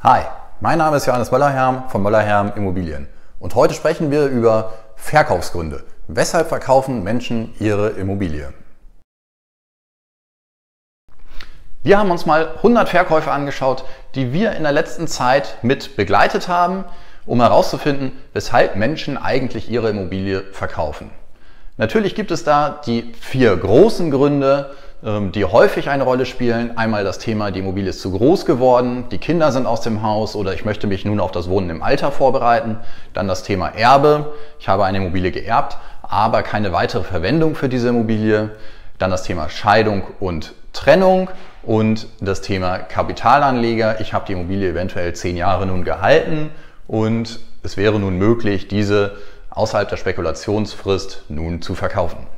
Hi, mein Name ist Johannes Möllerherm von Möllerherm Immobilien und heute sprechen wir über Verkaufsgründe. Weshalb verkaufen Menschen ihre Immobilie? Wir haben uns mal 100 Verkäufe angeschaut, die wir in der letzten Zeit mit begleitet haben, um herauszufinden, weshalb Menschen eigentlich ihre Immobilie verkaufen. Natürlich gibt es da die vier großen Gründe, die häufig eine Rolle spielen. Einmal das Thema, die Immobilie ist zu groß geworden, die Kinder sind aus dem Haus oder ich möchte mich nun auf das Wohnen im Alter vorbereiten. Dann das Thema Erbe, ich habe eine Immobilie geerbt, aber keine weitere Verwendung für diese Immobilie. Dann das Thema Scheidung und Trennung und das Thema Kapitalanleger. Ich habe die Immobilie eventuell zehn Jahre nun gehalten und es wäre nun möglich, diese außerhalb der Spekulationsfrist nun zu verkaufen.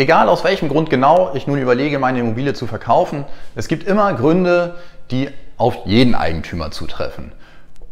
Egal aus welchem Grund genau ich nun überlege, meine Immobilie zu verkaufen, es gibt immer Gründe, die auf jeden Eigentümer zutreffen.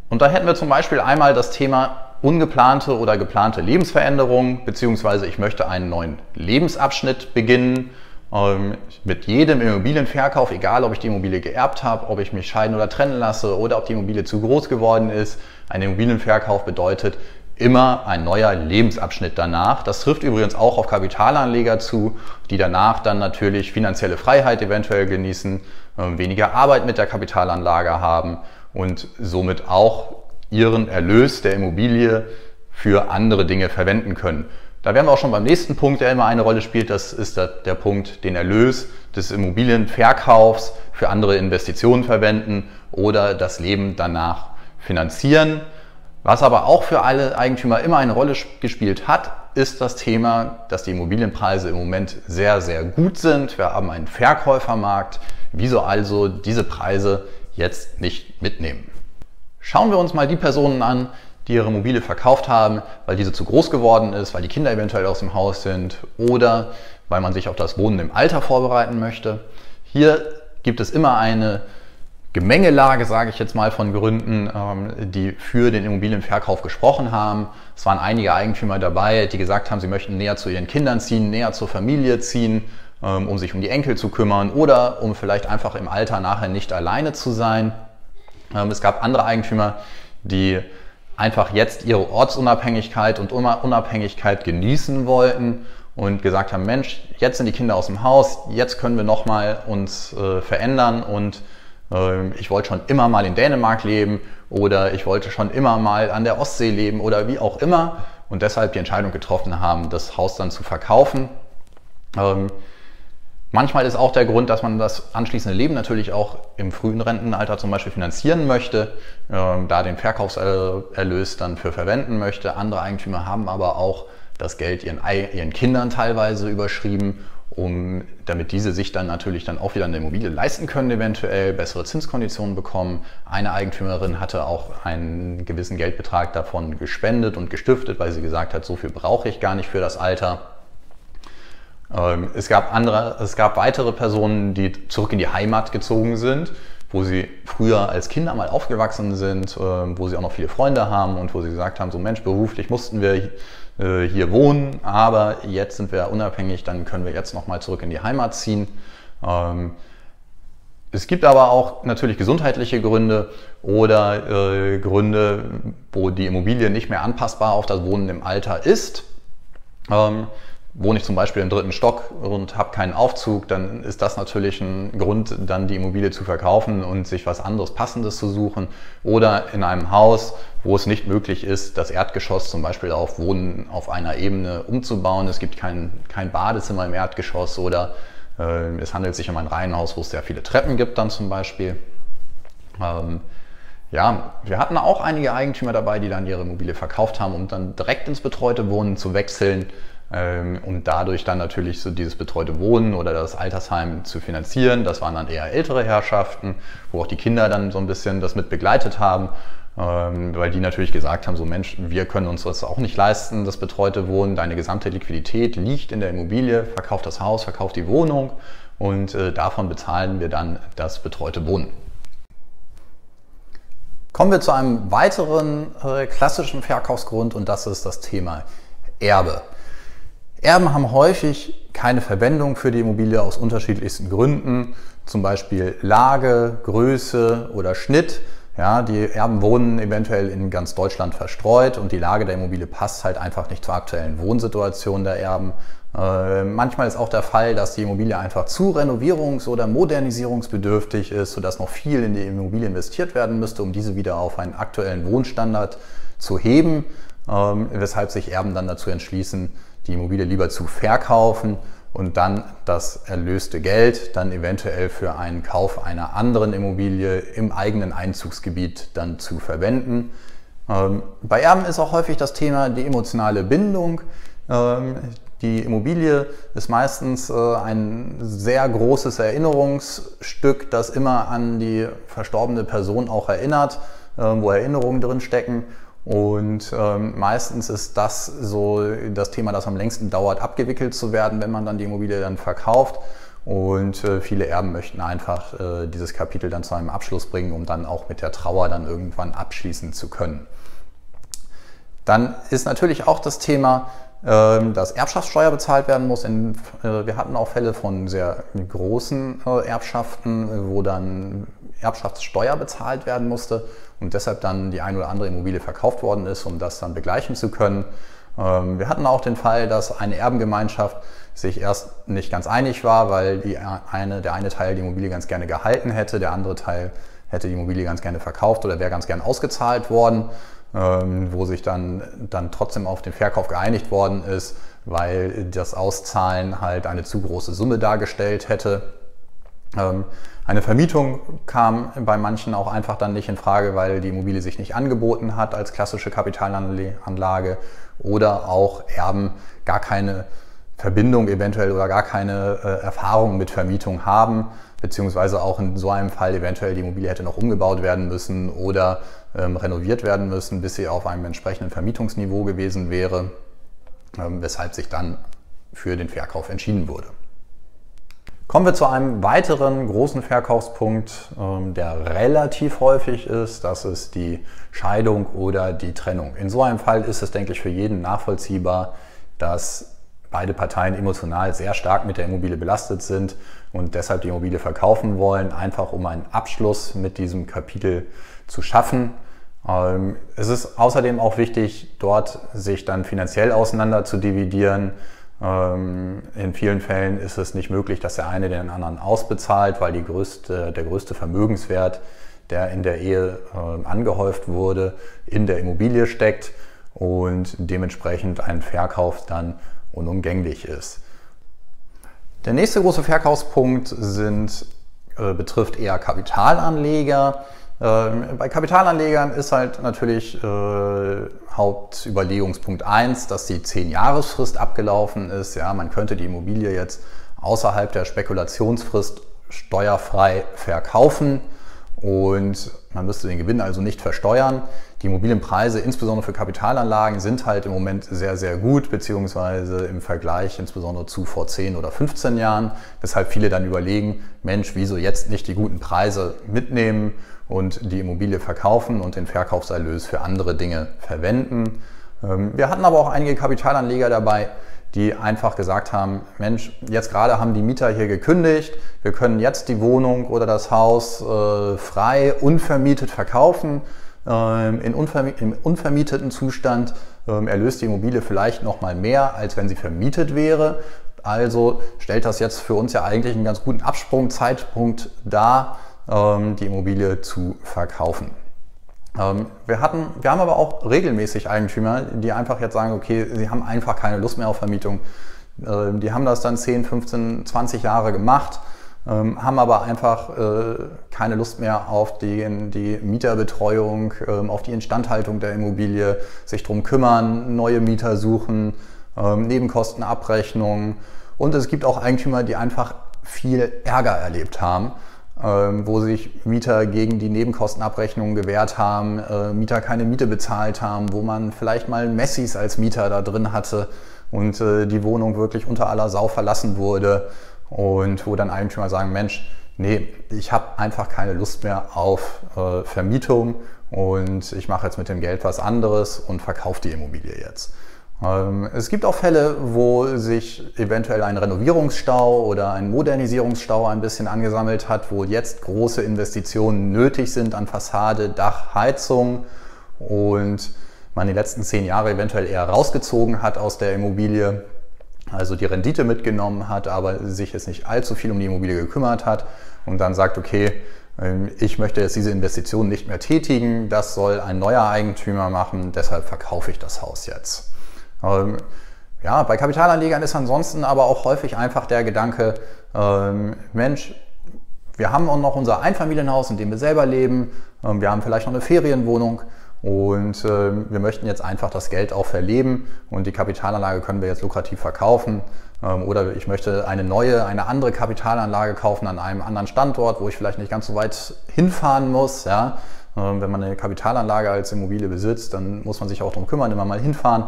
Und da hätten wir zum Beispiel einmal das Thema ungeplante oder geplante Lebensveränderung, beziehungsweise ich möchte einen neuen Lebensabschnitt beginnen. Ähm, mit jedem Immobilienverkauf, egal ob ich die Immobilie geerbt habe, ob ich mich scheiden oder trennen lasse oder ob die Immobilie zu groß geworden ist, ein Immobilienverkauf bedeutet, immer ein neuer Lebensabschnitt danach. Das trifft übrigens auch auf Kapitalanleger zu, die danach dann natürlich finanzielle Freiheit eventuell genießen, ähm, weniger Arbeit mit der Kapitalanlage haben und somit auch ihren Erlös der Immobilie für andere Dinge verwenden können. Da wären wir auch schon beim nächsten Punkt, der immer eine Rolle spielt. Das ist der, Punkt, den Erlös des Immobilienverkaufs für andere Investitionen verwenden oder das Leben danach finanzieren. Was aber auch für alle Eigentümer immer eine Rolle gespielt hat, ist das Thema, dass die Immobilienpreise im Moment sehr, sehr gut sind. Wir haben einen Verkäufermarkt. Wieso also diese Preise jetzt nicht mitnehmen? Schauen wir uns mal die Personen an, die ihre Immobilie verkauft haben, weil diese zu groß geworden ist, weil die Kinder eventuell aus dem Haus sind oder weil man sich auf das Wohnen im Alter vorbereiten möchte. Hier gibt es immer eine Gemengelage, sage ich jetzt mal, von Gründen, ähm, die für den Immobilienverkauf gesprochen haben. Es waren einige Eigentümer dabei, die gesagt haben, sie möchten näher zu ihren Kindern ziehen, näher zur Familie ziehen, ähm, um sich um die Enkel zu kümmern oder um vielleicht einfach im Alter nachher nicht alleine zu sein. Ähm, es gab andere Eigentümer, die einfach jetzt ihre Ortsunabhängigkeit und Unabhängigkeit genießen wollten und gesagt haben, Mensch, jetzt sind die Kinder aus dem Haus, jetzt können wir nochmal uns äh, verändern und ich wollte schon immer mal in Dänemark leben oder ich wollte schon immer mal an der Ostsee leben oder wie auch immer und deshalb die Entscheidung getroffen haben, das Haus dann zu verkaufen. Ähm, manchmal ist auch der Grund, dass man das anschließende Leben natürlich auch im frühen Rentenalter zum Beispiel finanzieren möchte, ähm, da den Verkaufserlös dann für verwenden möchte. Andere Eigentümer haben aber auch das Geld ihren, ihren Kindern teilweise überschrieben um, damit diese sich dann natürlich dann auch wieder eine Immobilie leisten können, eventuell bessere Zinskonditionen bekommen. Eine Eigentümerin hatte auch einen gewissen Geldbetrag davon gespendet und gestiftet, weil sie gesagt hat, so viel brauche ich gar nicht für das Alter. Ähm, es gab andere, es gab weitere Personen, die zurück in die Heimat gezogen sind, wo sie früher als Kinder mal aufgewachsen sind, ähm, wo sie auch noch viele Freunde haben und wo sie gesagt haben, so Mensch, beruflich mussten wir äh, hier wohnen, aber jetzt sind wir unabhängig, dann können wir jetzt nochmal zurück in die Heimat ziehen. Ähm, es gibt aber auch natürlich gesundheitliche Gründe oder äh, Gründe, wo die Immobilie nicht mehr anpassbar auf das Wohnen im Alter ist. Ähm, wohne ich zum Beispiel im dritten Stock und habe keinen Aufzug, dann ist das natürlich ein Grund, dann die Immobilie zu verkaufen und sich was anderes Passendes zu suchen. Oder in einem Haus, wo es nicht möglich ist, das Erdgeschoss zum Beispiel auf Wohnen auf einer Ebene umzubauen. Es gibt kein, kein Badezimmer im Erdgeschoss oder äh, es handelt sich um ein Reihenhaus, wo es sehr viele Treppen gibt dann zum Beispiel. Ähm, ja, wir hatten auch einige Eigentümer dabei, die dann ihre Immobilie verkauft haben, um dann direkt ins betreute Wohnen zu wechseln und dadurch dann natürlich so dieses betreute Wohnen oder das Altersheim zu finanzieren. Das waren dann eher ältere Herrschaften, wo auch die Kinder dann so ein bisschen das mit begleitet haben, ähm, weil die natürlich gesagt haben, so Mensch, wir können uns das auch nicht leisten, das betreute Wohnen. Deine gesamte Liquidität liegt in der Immobilie, verkauf das Haus, verkauf die Wohnung und äh, davon bezahlen wir dann das betreute Wohnen. Kommen wir zu einem weiteren äh, klassischen Verkaufsgrund und das ist das Thema Erbe. Erben haben häufig keine Verwendung für die Immobilie aus unterschiedlichsten Gründen. zum Beispiel Lage, Größe oder Schnitt. Ja, die Erben wohnen eventuell in ganz Deutschland verstreut und die Lage der Immobilie passt halt einfach nicht zur aktuellen Wohnsituation der Erben. Äh, manchmal ist auch der Fall, dass die Immobilie einfach zu renovierungs- oder modernisierungsbedürftig ist, sodass noch viel in die Immobilie investiert werden müsste, um diese wieder auf einen aktuellen Wohnstandard zu heben, ähm, weshalb sich Erben dann dazu entschließen, die Immobilie lieber zu verkaufen und dann das erlöste Geld dann eventuell für einen Kauf einer anderen Immobilie im eigenen Einzugsgebiet dann zu verwenden. Ähm, bei Erben ist auch häufig das Thema die emotionale Bindung. Ähm, die Immobilie ist meistens äh, ein sehr großes Erinnerungsstück, das immer an die verstorbene Person auch erinnert, äh, wo Erinnerungen drin stecken. Und ähm, meistens ist das so das Thema, das am längsten dauert, abgewickelt zu werden, wenn man dann die Immobilie dann verkauft. Und äh, viele Erben möchten einfach äh, dieses Kapitel dann zu einem Abschluss bringen, um dann auch mit der Trauer dann irgendwann abschließen zu können. Dann ist natürlich auch das Thema, dass Erbschaftssteuer bezahlt werden muss. Äh, wir hatten auch Fälle von sehr großen äh, Erbschaften, wo dann Erbschaftssteuer bezahlt werden musste und deshalb dann die eine oder andere Immobilie verkauft worden ist, um das dann begleichen zu können. Ähm, wir hatten auch den Fall, dass eine Erbengemeinschaft sich erst nicht ganz einig war, weil die eine, der eine Teil die Immobilie ganz gerne gehalten hätte, der andere Teil hätte die Immobilie ganz gerne verkauft oder wäre ganz gerne ausgezahlt worden, ähm, wo sich dann, dann trotzdem auf den Verkauf geeinigt worden ist, weil das Auszahlen halt eine zu große Summe dargestellt hätte. Ähm, eine Vermietung kam bei manchen auch einfach dann nicht in Frage, weil die Immobilie sich nicht angeboten hat als klassische Kapitalanlage oder auch Erben gar keine Verbindung eventuell oder gar keine äh, Erfahrung mit Vermietung haben, beziehungsweise auch in so einem Fall eventuell die Immobilie hätte noch umgebaut werden müssen oder ähm, renoviert werden müssen, bis sie auf einem entsprechenden Vermietungsniveau gewesen wäre, ähm, weshalb sich dann für den Verkauf entschieden wurde. Kommen wir zu einem weiteren großen Verkaufspunkt, ähm, der relativ häufig ist. Das ist die Scheidung oder die Trennung. In so einem Fall ist es, denke ich, für jeden nachvollziehbar, dass beide Parteien emotional sehr stark mit der Immobilie belastet sind und deshalb die Immobilie verkaufen wollen, einfach um einen Abschluss mit diesem Kapitel zu schaffen. Ähm, es ist außerdem auch wichtig, dort sich dann finanziell auseinander zu dividieren ähm, in vielen Fällen ist es nicht möglich, dass der eine den anderen ausbezahlt, weil größte, der größte Vermögenswert, der in der Ehe ähm, angehäuft wurde, in der Immobilie steckt und dementsprechend ein Verkauf dann unumgänglich ist. Der nächste große Verkaufspunkt sind, äh, betrifft eher Kapitalanleger. Ähm, bei Kapitalanlegern ist halt natürlich äh, Hauptüberlegungspunkt 1, dass die 10-Jahresfrist abgelaufen ist. Ja, man könnte die Immobilie jetzt außerhalb der Spekulationsfrist steuerfrei verkaufen und man müsste den Gewinn also nicht versteuern. Die Immobilienpreise, insbesondere für Kapitalanlagen, sind halt im Moment sehr, sehr gut, beziehungsweise im Vergleich insbesondere zu vor 10 oder 15 Jahren, weshalb viele dann überlegen, Mensch, wieso jetzt nicht die guten Preise mitnehmen und die Immobilie verkaufen und den Verkaufserlös für andere Dinge verwenden. Ähm, wir hatten aber auch einige Kapitalanleger dabei, die einfach gesagt haben, Mensch, jetzt gerade haben die Mieter hier gekündigt, wir können jetzt die Wohnung oder das Haus äh, frei, unvermietet verkaufen. Ähm, in unvermi Im unvermieteten Zustand ähm, erlöst die Immobilie vielleicht noch mal mehr, als wenn sie vermietet wäre. Also stellt das jetzt für uns ja eigentlich einen ganz guten Absprungzeitpunkt dar, ähm, die Immobilie zu verkaufen. Wir, hatten, wir haben aber auch regelmäßig Eigentümer, die einfach jetzt sagen, okay, sie haben einfach keine Lust mehr auf Vermietung. Die haben das dann 10, 15, 20 Jahre gemacht, haben aber einfach äh, keine Lust mehr auf die, die Mieterbetreuung, auf die Instandhaltung der Immobilie, sich darum kümmern, neue Mieter suchen, Nebenkostenabrechnung. Und es gibt auch Eigentümer, die einfach viel Ärger erlebt haben ähm, wo sich Mieter gegen die Nebenkostenabrechnungen gewehrt haben, äh, Mieter keine Miete bezahlt haben, wo man vielleicht mal Messis als Mieter da drin hatte und äh, die Wohnung wirklich unter aller Sau verlassen wurde und wo dann Eigentümer sagen, Mensch, nee, ich habe einfach keine Lust mehr auf äh, Vermietung und ich mache jetzt mit dem Geld was anderes und verkaufe die Immobilie jetzt. Ähm, es gibt auch Fälle, wo sich eventuell ein Renovierungsstau oder ein Modernisierungsstau ein bisschen angesammelt hat, wo jetzt große Investitionen nötig sind an Fassade, Dach, Heizung und man die letzten zehn Jahre eventuell eher rausgezogen hat aus der Immobilie, also die Rendite mitgenommen hat, aber sich jetzt nicht allzu viel um die Immobilie gekümmert hat und dann sagt, okay, ähm, ich möchte jetzt diese Investition nicht mehr tätigen, das soll ein neuer Eigentümer machen, deshalb verkaufe ich das Haus jetzt. Ähm, ja, bei Kapitalanlegern ist ansonsten aber auch häufig einfach der Gedanke, ähm, Mensch, wir haben auch noch unser Einfamilienhaus, in dem wir selber leben, wir haben vielleicht noch eine Ferienwohnung und wir möchten jetzt einfach das Geld auch verleben und die Kapitalanlage können wir jetzt lukrativ verkaufen. Oder ich möchte eine neue, eine andere Kapitalanlage kaufen an einem anderen Standort, wo ich vielleicht nicht ganz so weit hinfahren muss. Ja. Wenn man eine Kapitalanlage als Immobilie besitzt, dann muss man sich auch darum kümmern, immer mal hinfahren.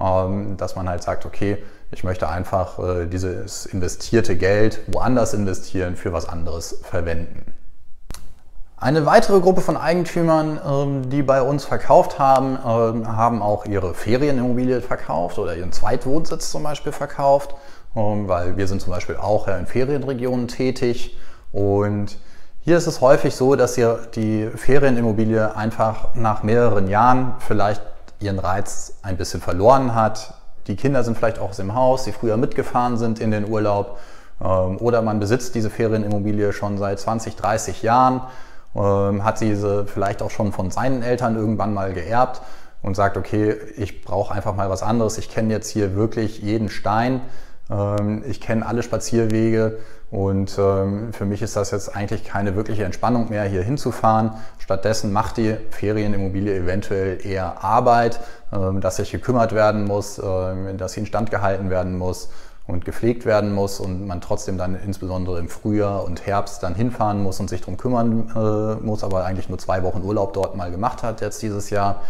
Ähm, dass man halt sagt, okay, ich möchte einfach äh, dieses investierte Geld woanders investieren, für was anderes verwenden. Eine weitere Gruppe von Eigentümern, ähm, die bei uns verkauft haben, ähm, haben auch ihre Ferienimmobilie verkauft oder ihren Zweitwohnsitz zum Beispiel verkauft, weil wir sind zum Beispiel auch in Ferienregionen tätig und hier ist es häufig so, dass ihr die Ferienimmobilie einfach nach mehreren Jahren vielleicht ihren Reiz ein bisschen verloren hat. Die Kinder sind vielleicht auch aus dem Haus, die früher mitgefahren sind in den Urlaub. Ähm, oder man besitzt diese Ferienimmobilie schon seit 20, 30 Jahren, ähm, hat diese vielleicht auch schon von seinen Eltern irgendwann mal geerbt und sagt, okay, ich brauche einfach mal was anderes. Ich kenne jetzt hier wirklich jeden Stein. Ähm, ich kenne alle Spazierwege und ähm, für mich ist das jetzt eigentlich keine wirkliche Entspannung mehr, hier hinzufahren. Stattdessen macht die Ferienimmobilie eventuell eher Arbeit, ähm, dass sich gekümmert werden muss, dass sie instand gehalten werden muss und gepflegt werden muss und man trotzdem dann insbesondere im Frühjahr und Herbst dann hinfahren muss und sich darum kümmern äh, muss, aber eigentlich nur zwei Wochen Urlaub dort mal gemacht hat jetzt dieses Jahr.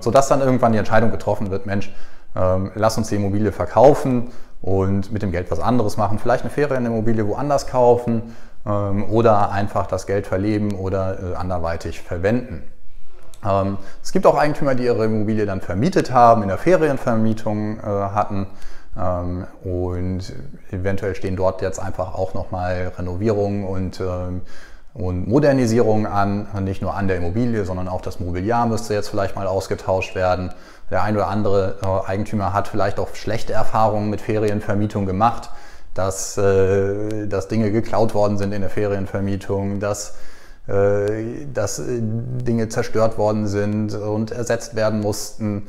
Sodass dann irgendwann die Entscheidung getroffen wird, Mensch, lass uns die Immobilie verkaufen und mit dem Geld was anderes machen, vielleicht eine Ferienimmobilie woanders kaufen ähm, oder einfach das Geld verleben oder äh, anderweitig verwenden. Ähm, es gibt auch Eigentümer, die ihre Immobilie dann vermietet haben, in der Ferienvermietung äh, hatten ähm, und eventuell stehen dort jetzt einfach auch nochmal Renovierungen und ähm, und Modernisierungen an, nicht nur an der Immobilie, sondern auch das Mobiliar müsste jetzt vielleicht mal ausgetauscht werden. Der ein oder andere äh, Eigentümer hat vielleicht auch schlechte Erfahrungen mit Ferienvermietung gemacht, dass, äh, dass Dinge geklaut worden sind in der Ferienvermietung, dass, äh, dass Dinge zerstört worden sind und ersetzt werden mussten.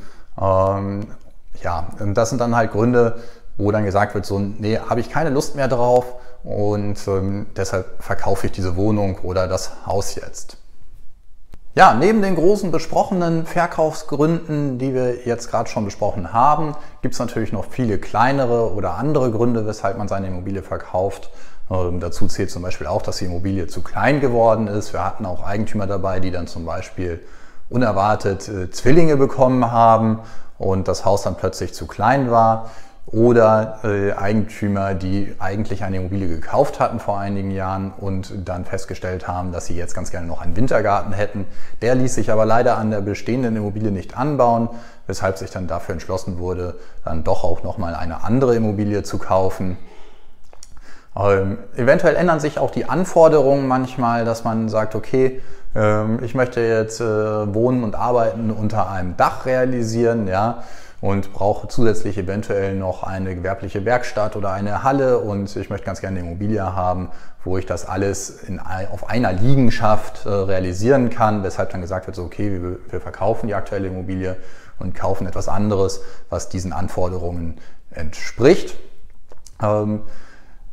Ähm, ja, und das sind dann halt Gründe, wo dann gesagt wird, so, nee, habe ich keine Lust mehr drauf und ähm, deshalb verkaufe ich diese Wohnung oder das Haus jetzt. Ja, neben den großen besprochenen Verkaufsgründen, die wir jetzt gerade schon besprochen haben, gibt es natürlich noch viele kleinere oder andere Gründe, weshalb man seine Immobilie verkauft. Ähm, dazu zählt zum Beispiel auch, dass die Immobilie zu klein geworden ist. Wir hatten auch Eigentümer dabei, die dann zum Beispiel unerwartet äh, Zwillinge bekommen haben und das Haus dann plötzlich zu klein war oder äh, Eigentümer, die eigentlich eine Immobilie gekauft hatten vor einigen Jahren und dann festgestellt haben, dass sie jetzt ganz gerne noch einen Wintergarten hätten. Der ließ sich aber leider an der bestehenden Immobilie nicht anbauen, weshalb sich dann dafür entschlossen wurde, dann doch auch nochmal eine andere Immobilie zu kaufen. Ähm, eventuell ändern sich auch die Anforderungen manchmal, dass man sagt, okay, ähm, ich möchte jetzt äh, Wohnen und Arbeiten unter einem Dach realisieren, ja und brauche zusätzlich eventuell noch eine gewerbliche Werkstatt oder eine Halle und ich möchte ganz gerne eine Immobilie haben, wo ich das alles in, auf einer Liegenschaft äh, realisieren kann, weshalb dann gesagt wird, so, okay, wir, wir verkaufen die aktuelle Immobilie und kaufen etwas anderes, was diesen Anforderungen entspricht. Ähm,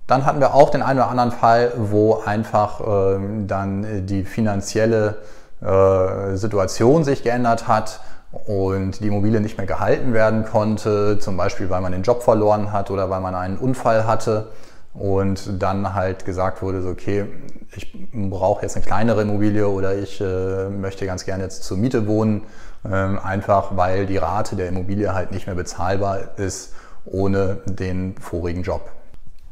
dann hatten wir auch den einen oder anderen Fall, wo einfach ähm, dann die finanzielle äh, Situation sich geändert hat und die Immobilie nicht mehr gehalten werden konnte, zum Beispiel weil man den Job verloren hat oder weil man einen Unfall hatte und dann halt gesagt wurde, so, okay, ich brauche jetzt eine kleinere Immobilie oder ich äh, möchte ganz gerne jetzt zur Miete wohnen, äh, einfach weil die Rate der Immobilie halt nicht mehr bezahlbar ist ohne den vorigen Job.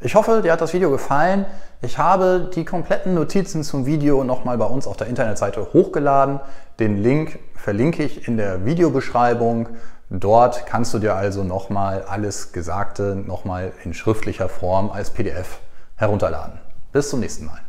Ich hoffe, dir hat das Video gefallen. Ich habe die kompletten Notizen zum Video nochmal bei uns auf der Internetseite hochgeladen. Den Link verlinke ich in der Videobeschreibung. Dort kannst du dir also nochmal alles Gesagte nochmal in schriftlicher Form als PDF herunterladen. Bis zum nächsten Mal.